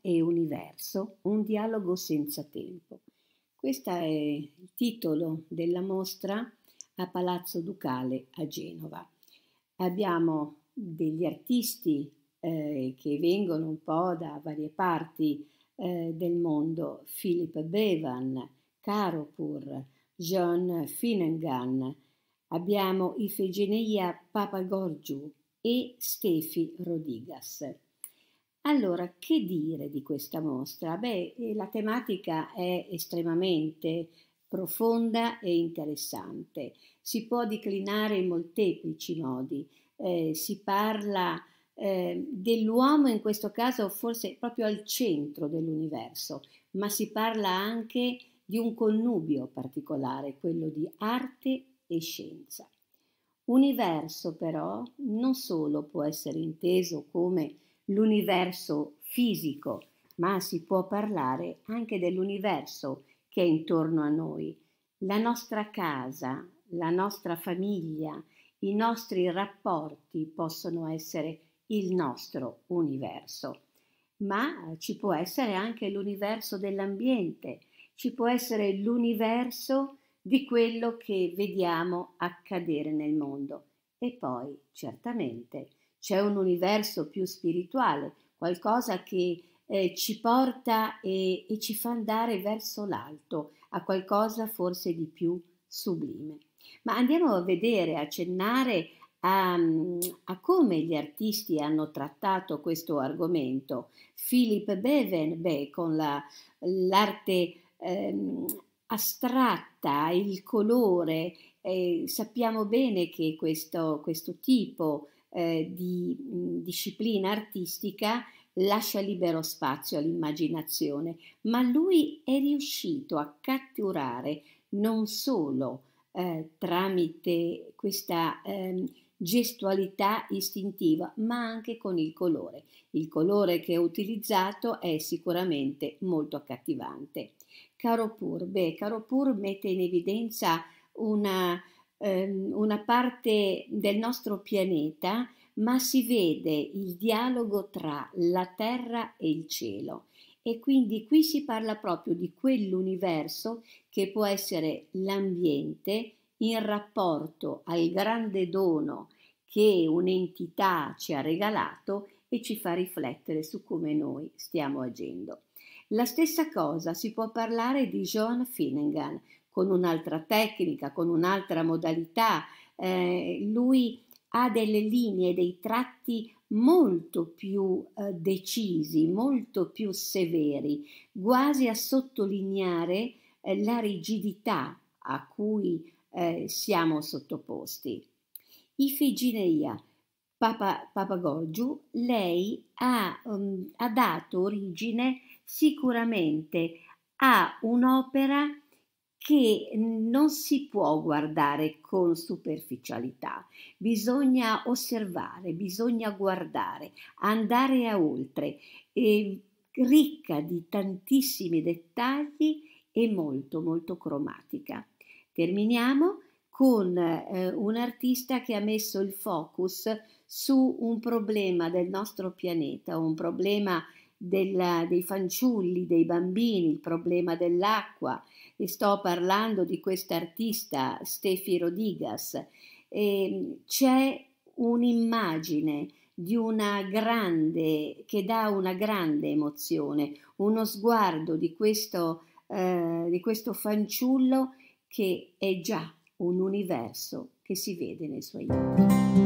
L'universo, un dialogo senza tempo. Questo è il titolo della mostra a Palazzo Ducale a Genova. Abbiamo degli artisti eh, che vengono un po' da varie parti eh, del mondo, Philip Bevan, Karopur, John Finnegan, abbiamo Ifigenia Papagorgiou e Stefi Rodigas. Allora, che dire di questa mostra? Beh, eh, la tematica è estremamente profonda e interessante. Si può declinare in molteplici modi. Eh, si parla eh, dell'uomo in questo caso forse proprio al centro dell'universo, ma si parla anche di un connubio particolare, quello di arte e scienza. Universo però non solo può essere inteso come l'universo fisico, ma si può parlare anche dell'universo che è intorno a noi, la nostra casa, la nostra famiglia, i nostri rapporti possono essere il nostro universo, ma ci può essere anche l'universo dell'ambiente, ci può essere l'universo di quello che vediamo accadere nel mondo. E poi, certamente, c'è un universo più spirituale, qualcosa che eh, ci porta e, e ci fa andare verso l'alto, a qualcosa forse di più sublime. Ma andiamo a vedere, a accennare a, a, come gli artisti hanno trattato questo argomento. Philip Beven, beh, con la, l'arte ehm, astratta, il colore, eh, sappiamo bene che questo, questo tipo eh, di disciplina artistica lascia libero spazio all'immaginazione, ma lui è riuscito a catturare non solo eh, tramite questa eh, gestualità istintiva, ma anche con il colore. Il colore che è utilizzato è sicuramente molto accattivante. Karopur, beh, Karopur mette in evidenza una ehm, una parte del nostro pianeta, ma si vede il dialogo tra la terra e il cielo. E quindi qui si parla proprio di quell'universo che può essere l'ambiente in rapporto al grande dono che un'entità ci ha regalato e ci fa riflettere su come noi stiamo agendo. La stessa cosa si può parlare di John Finnegan, con un'altra tecnica, con un'altra modalità. Eh, lui ha delle linee, dei tratti molto più eh, decisi, molto più severi, quasi a sottolineare eh, la rigidità a cui eh, siamo sottoposti. Ifigineia Papa, Papagorgiu, lei ha, um, ha dato origine sicuramente a un'opera che non si può guardare con superficialità, bisogna osservare, bisogna guardare, andare a oltre, eh, ricca di tantissimi dettagli e molto molto cromatica. Terminiamo con eh, un artista che ha messo il focus su un problema del nostro pianeta, un problema della, dei fanciulli, dei bambini, il problema dell'acqua, e sto parlando di quest'artista Stefi Rodigas, e c'è un'immagine di una grande, che dà una grande emozione, uno sguardo di questo, eh, di questo fanciullo che è già un universo che si vede nei suoi occhi.